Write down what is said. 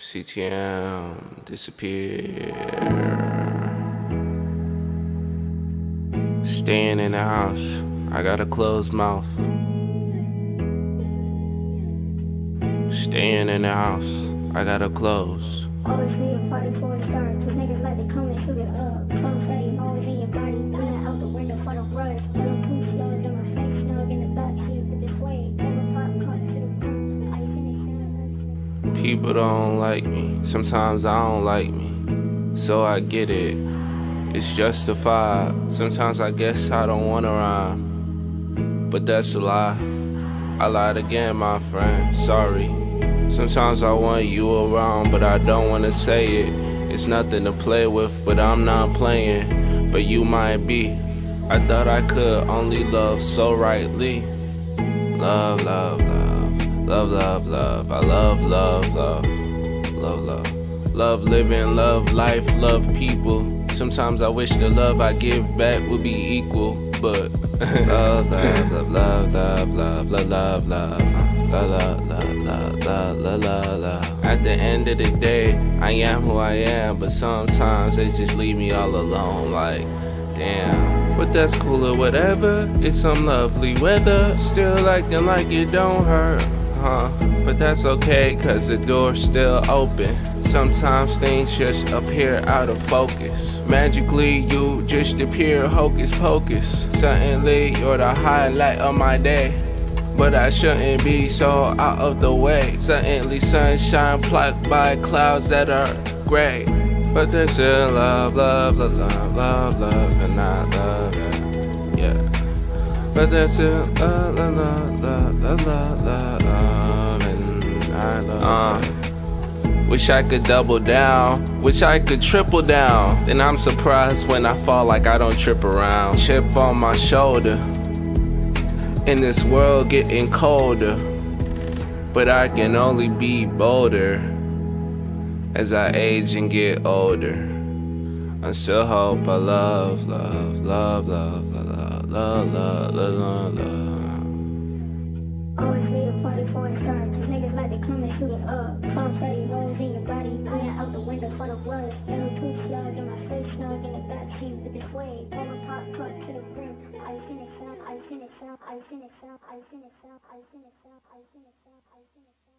CTM disappear. Staying in the house, I got a closed mouth. Staying in the house, I got a close. Always a party for a start. Cause niggas like to come and shoot it up. Close always People don't like me, sometimes I don't like me. So I get it, it's justified. Sometimes I guess I don't wanna rhyme. But that's a lie. I lied again, my friend, sorry. Sometimes I want you around, but I don't wanna say it. It's nothing to play with, but I'm not playing. But you might be. I thought I could only love so rightly. Love, love, love, love, love, love. I love, love, love, love, love. Love living, love life, love people. Sometimes I wish the love I give back would be equal, but love, love, love, love, love, love, love, love, love. La la la la la la. At the end of the day, I am who I am, but sometimes they just leave me all alone. Like, damn. But that's cool or whatever. It's some lovely weather. Still acting like it don't hurt, huh? But that's okay, cause the door's still open. Sometimes things just appear out of focus. Magically, you just appear hocus pocus. Suddenly, you're the highlight of my day. But I shouldn't be so out of the way. Suddenly, sunshine plucked by clouds that are gray. But there's still love, love, love, love, love, love, and I love it. But there's still love, love, love, love, love, love, love, and I love uh. it. Wish I could double down, wish I could triple down. Then I'm surprised when I fall like I don't trip around. Chip on my shoulder in this world getting colder. But I can only be bolder as I age and get older. I still hope I love, love, love, love, love, la la la la la. I've seen it, I've seen it, I've seen it, I've seen it, I've seen it, I've seen it.